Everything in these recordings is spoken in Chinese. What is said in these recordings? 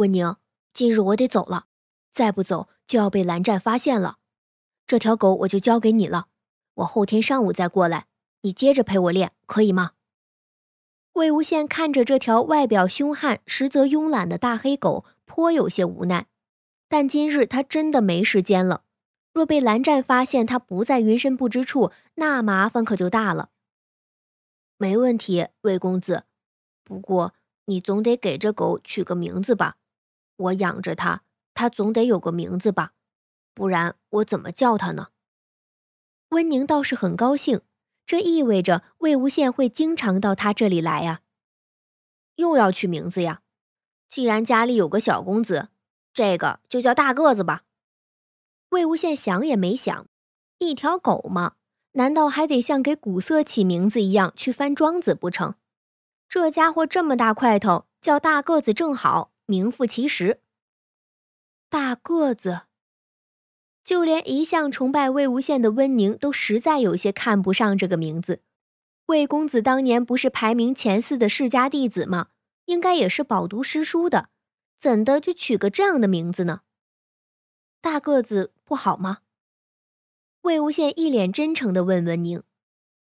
温宁，今日我得走了，再不走就要被蓝湛发现了。这条狗我就交给你了，我后天上午再过来，你接着陪我练，可以吗？魏无羡看着这条外表凶悍、实则慵懒的大黑狗，颇有些无奈。但今日他真的没时间了。若被蓝湛发现他不在云深不知处，那麻烦可就大了。没问题，魏公子。不过你总得给这狗取个名字吧？我养着它，它总得有个名字吧？不然我怎么叫它呢？温宁倒是很高兴，这意味着魏无羡会经常到他这里来呀。又要取名字呀？既然家里有个小公子，这个就叫大个子吧。魏无羡想也没想，一条狗嘛，难道还得像给古色起名字一样去翻庄子不成？这家伙这么大块头，叫大个子正好，名副其实。大个子，就连一向崇拜魏无羡的温宁都实在有些看不上这个名字。魏公子当年不是排名前四的世家弟子吗？应该也是饱读诗书的，怎的就取个这样的名字呢？大个子。不好吗？魏无羡一脸真诚的问温宁：“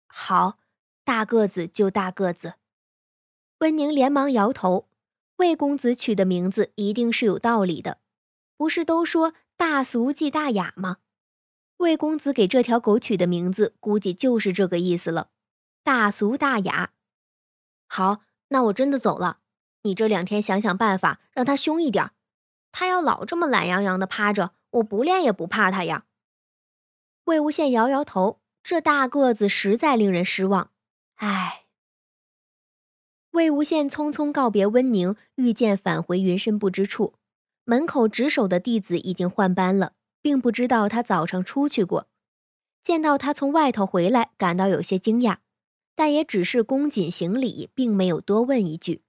好，大个子就大个子。”温宁连忙摇头：“魏公子取的名字一定是有道理的，不是都说大俗即大雅吗？魏公子给这条狗取的名字，估计就是这个意思了，大俗大雅。好，那我真的走了。你这两天想想办法，让它凶一点。它要老这么懒洋洋的趴着。”我不练也不怕它呀。魏无羡摇摇头，这大个子实在令人失望。唉。魏无羡匆匆告别温宁，御剑返回云深不知处。门口值守的弟子已经换班了，并不知道他早上出去过。见到他从外头回来，感到有些惊讶，但也只是恭谨行礼，并没有多问一句。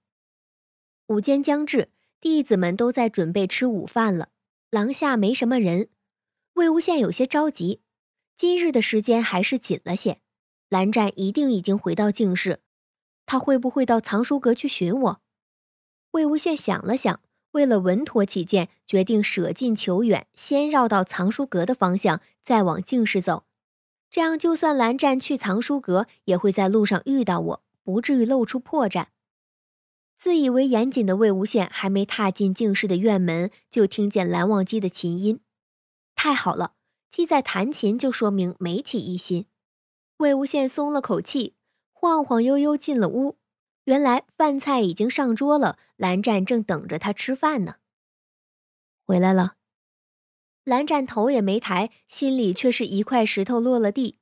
午间将至，弟子们都在准备吃午饭了。廊下没什么人，魏无羡有些着急。今日的时间还是紧了些，蓝湛一定已经回到静室，他会不会到藏书阁去寻我？魏无羡想了想，为了稳妥起见，决定舍近求远，先绕到藏书阁的方向，再往静室走。这样，就算蓝湛去藏书阁，也会在路上遇到我，不至于露出破绽。自以为严谨的魏无羡还没踏进静室的院门，就听见蓝忘机的琴音。太好了，既在弹琴，就说明没起疑心。魏无羡松了口气，晃晃悠悠进了屋。原来饭菜已经上桌了，蓝湛正等着他吃饭呢。回来了，蓝湛头也没抬，心里却是一块石头落了地。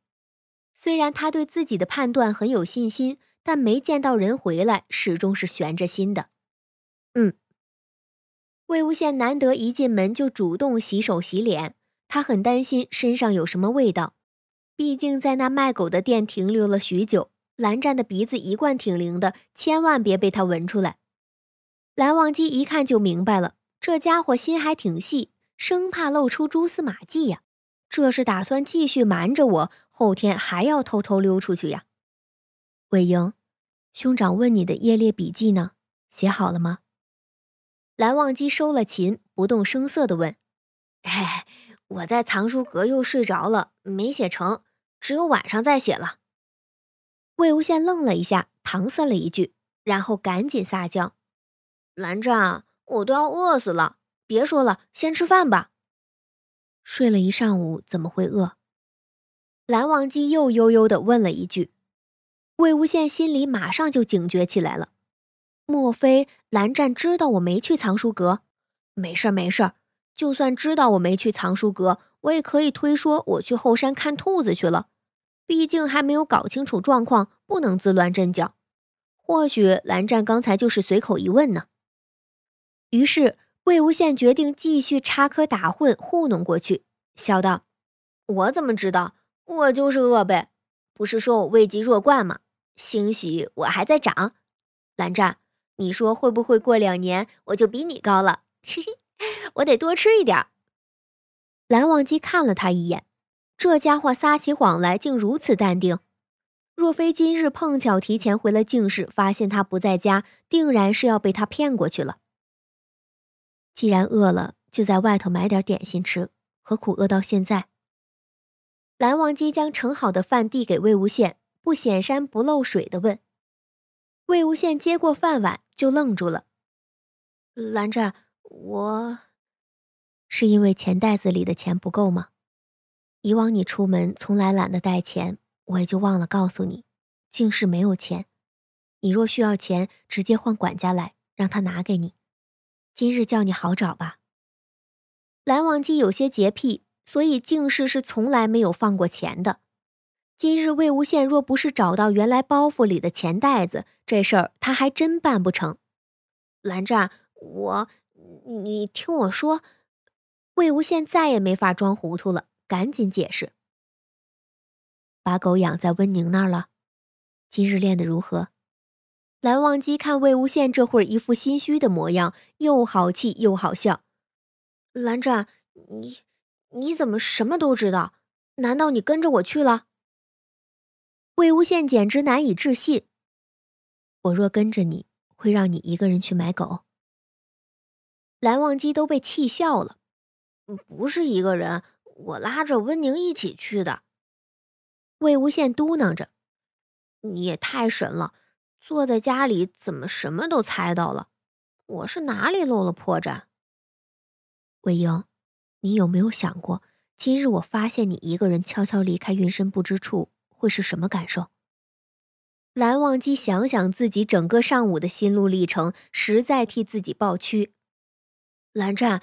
虽然他对自己的判断很有信心。但没见到人回来，始终是悬着心的。嗯，魏无羡难得一进门就主动洗手洗脸，他很担心身上有什么味道。毕竟在那卖狗的店停留了许久，蓝湛的鼻子一贯挺灵的，千万别被他闻出来。蓝忘机一看就明白了，这家伙心还挺细，生怕露出蛛丝马迹呀。这是打算继续瞒着我，后天还要偷偷溜出去呀？魏婴，兄长问你的夜猎笔记呢？写好了吗？蓝忘机收了琴，不动声色地问：“哎，我在藏书阁又睡着了，没写成，只有晚上再写了。”魏无羡愣了一下，搪塞了一句，然后赶紧撒娇：“蓝湛，我都要饿死了，别说了，先吃饭吧。”睡了一上午，怎么会饿？蓝忘机又悠悠地问了一句。魏无羡心里马上就警觉起来了，莫非蓝湛知道我没去藏书阁？没事儿没事儿，就算知道我没去藏书阁，我也可以推说我去后山看兔子去了。毕竟还没有搞清楚状况，不能自乱阵脚。或许蓝湛刚才就是随口一问呢。于是魏无羡决定继续插科打诨糊弄过去，笑道：“我怎么知道？我就是饿呗。不是说我胃积弱冠吗？”兴许我还在长，蓝湛，你说会不会过两年我就比你高了？嘿嘿，我得多吃一点。蓝忘机看了他一眼，这家伙撒起谎来竟如此淡定。若非今日碰巧提前回了静室，发现他不在家，定然是要被他骗过去了。既然饿了，就在外头买点点心吃，何苦饿到现在？蓝忘机将盛好的饭递给魏无羡，不显山不漏水的问。魏无羡接过饭碗就愣住了。蓝湛，我是因为钱袋子里的钱不够吗？以往你出门从来懒得带钱，我也就忘了告诉你，竟是没有钱。你若需要钱，直接唤管家来，让他拿给你。今日叫你好找吧。蓝忘机有些洁癖，所以竟氏是从来没有放过钱的。今日魏无羡若不是找到原来包袱里的钱袋子，这事儿他还真办不成。蓝湛，我，你听我说。魏无羡再也没法装糊涂了，赶紧解释。把狗养在温宁那儿了，今日练得如何？蓝忘机看魏无羡这会儿一副心虚的模样，又好气又好笑。蓝湛，你你怎么什么都知道？难道你跟着我去了？魏无羡简直难以置信。我若跟着你，会让你一个人去买狗？蓝忘机都被气笑了。不是一个人，我拉着温宁一起去的。魏无羡嘟囔着：“你也太神了。”坐在家里怎么什么都猜到了？我是哪里露了破绽？魏婴，你有没有想过，今日我发现你一个人悄悄离开云深不知处，会是什么感受？蓝忘机想想自己整个上午的心路历程，实在替自己抱屈。蓝湛，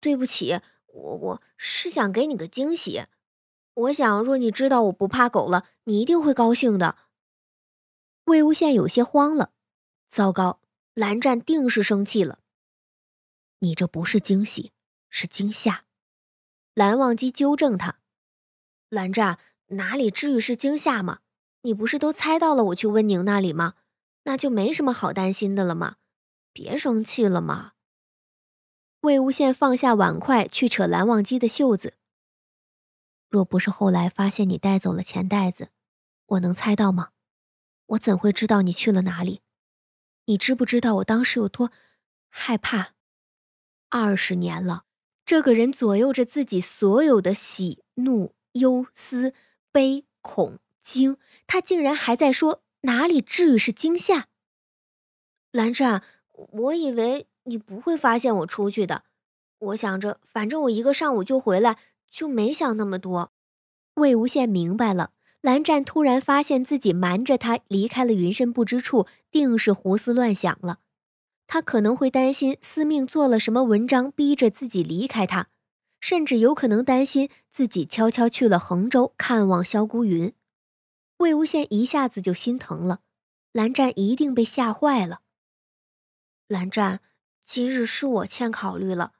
对不起，我我是想给你个惊喜。我想，若你知道我不怕狗了，你一定会高兴的。魏无羡有些慌了，糟糕，蓝湛定是生气了。你这不是惊喜，是惊吓。蓝忘机纠正他：“蓝湛哪里至于是惊吓吗？你不是都猜到了我去温宁那里吗？那就没什么好担心的了吗？别生气了嘛。”魏无羡放下碗筷，去扯蓝忘机的袖子。若不是后来发现你带走了钱袋子，我能猜到吗？我怎会知道你去了哪里？你知不知道我当时有多害怕？二十年了，这个人左右着自己所有的喜怒忧思悲恐惊，他竟然还在说哪里至于是惊吓？蓝湛，我以为你不会发现我出去的，我想着反正我一个上午就回来，就没想那么多。魏无羡明白了。蓝湛突然发现自己瞒着他离开了云深不知处，定是胡思乱想了。他可能会担心司命做了什么文章，逼着自己离开他，甚至有可能担心自己悄悄去了衡州看望萧孤云。魏无羡一下子就心疼了，蓝湛一定被吓坏了。蓝湛，今日是我欠考虑了，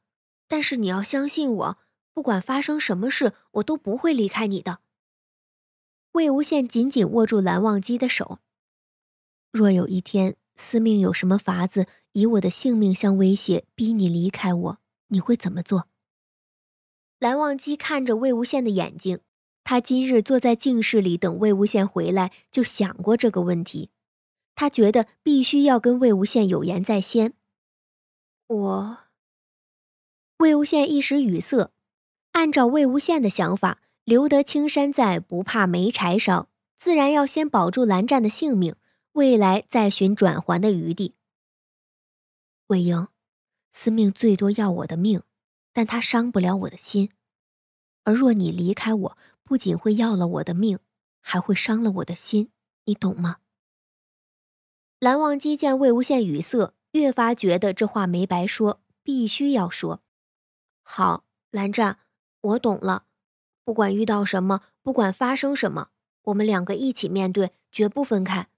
但是你要相信我，不管发生什么事，我都不会离开你的。魏无羡紧紧握住蓝忘机的手。若有一天司命有什么法子以我的性命相威胁，逼你离开我，你会怎么做？蓝忘机看着魏无羡的眼睛，他今日坐在静室里等魏无羡回来，就想过这个问题。他觉得必须要跟魏无羡有言在先。我……魏无羡一时语塞。按照魏无羡的想法。留得青山在，不怕没柴烧。自然要先保住蓝湛的性命，未来再寻转圜的余地。魏婴，司命最多要我的命，但他伤不了我的心。而若你离开我，不仅会要了我的命，还会伤了我的心，你懂吗？蓝忘机见魏无羡语塞，越发觉得这话没白说，必须要说。好，蓝湛，我懂了。不管遇到什么，不管发生什么，我们两个一起面对，绝不分开。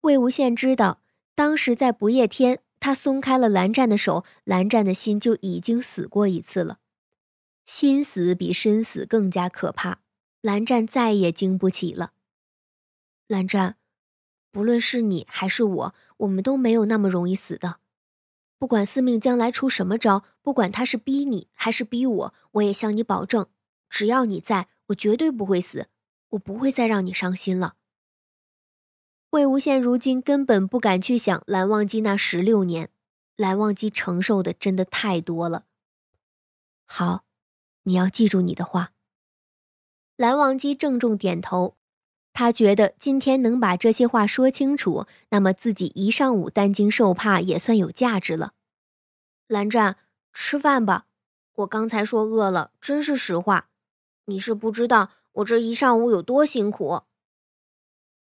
魏无羡知道，当时在不夜天，他松开了蓝湛的手，蓝湛的心就已经死过一次了。心死比身死更加可怕，蓝湛再也经不起了。蓝湛，不论是你还是我，我们都没有那么容易死的。不管司命将来出什么招，不管他是逼你还是逼我，我也向你保证。只要你在，我绝对不会死，我不会再让你伤心了。魏无羡如今根本不敢去想蓝忘机那十六年，蓝忘机承受的真的太多了。好，你要记住你的话。蓝忘机郑重点头，他觉得今天能把这些话说清楚，那么自己一上午担惊受怕也算有价值了。蓝湛，吃饭吧，我刚才说饿了，真是实话。你是不知道我这一上午有多辛苦。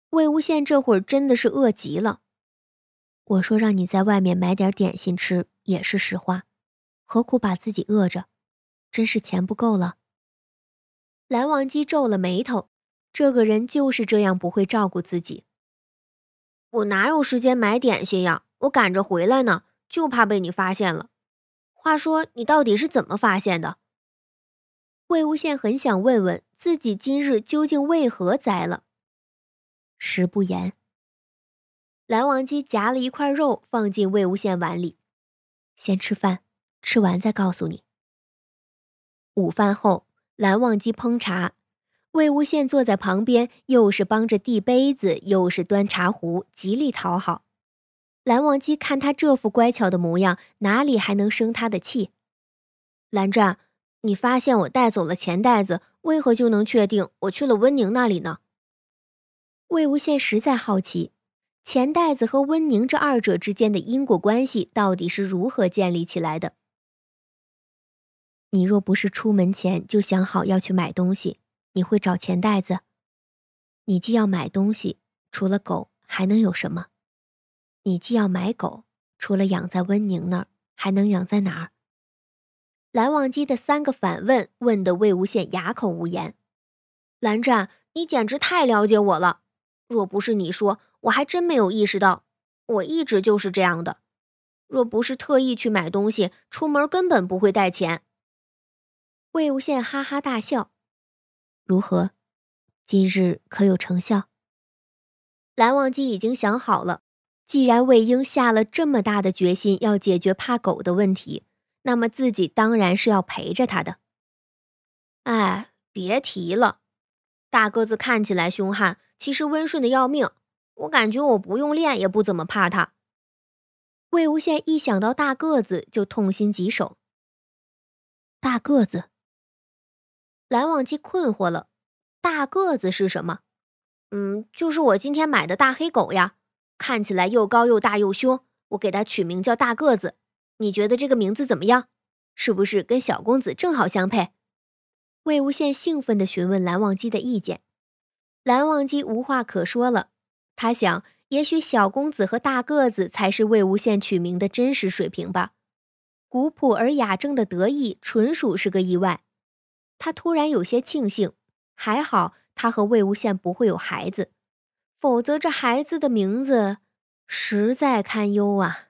魏无羡这会儿真的是饿极了。我说让你在外面买点点心吃，也是实话，何苦把自己饿着？真是钱不够了。蓝忘机皱了眉头，这个人就是这样不会照顾自己。我哪有时间买点心呀？我赶着回来呢，就怕被你发现了。话说你到底是怎么发现的？魏无羡很想问问自己今日究竟为何栽了。食不言。蓝忘机夹了一块肉放进魏无羡碗里，先吃饭，吃完再告诉你。午饭后。蓝忘机烹茶，魏无羡坐在旁边，又是帮着递杯子，又是端茶壶，极力讨好。蓝忘机看他这副乖巧的模样，哪里还能生他的气？蓝湛，你发现我带走了钱袋子，为何就能确定我去了温宁那里呢？魏无羡实在好奇，钱袋子和温宁这二者之间的因果关系到底是如何建立起来的？你若不是出门前就想好要去买东西，你会找钱袋子？你既要买东西，除了狗还能有什么？你既要买狗，除了养在温宁那儿，还能养在哪儿？蓝忘机的三个反问，问得魏无羡哑口无言。蓝湛，你简直太了解我了。若不是你说，我还真没有意识到，我一直就是这样的。若不是特意去买东西，出门根本不会带钱。魏无羡哈哈大笑，如何？今日可有成效？蓝忘机已经想好了，既然魏婴下了这么大的决心要解决怕狗的问题，那么自己当然是要陪着他的。哎，别提了，大个子看起来凶悍，其实温顺的要命。我感觉我不用练也不怎么怕他。魏无羡一想到大个子就痛心疾首。大个子。蓝忘机困惑了，大个子是什么？嗯，就是我今天买的大黑狗呀，看起来又高又大又凶，我给它取名叫大个子。你觉得这个名字怎么样？是不是跟小公子正好相配？魏无羡兴奋地询问蓝忘机的意见。蓝忘机无话可说了，他想，也许小公子和大个子才是魏无羡取名的真实水平吧。古朴而雅正的得意，纯属是个意外。他突然有些庆幸，还好他和魏无羡不会有孩子，否则这孩子的名字实在堪忧啊。